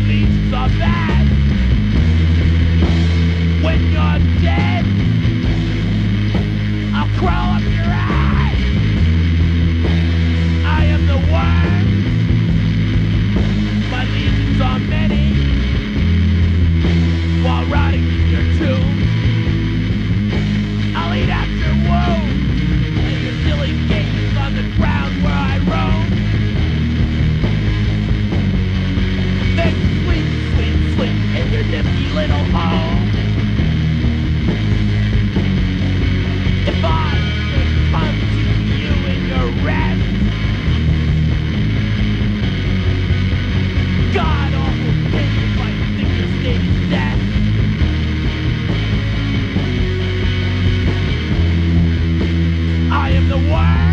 I. When you're dead, I'll crawl up your ass. I am the one. The.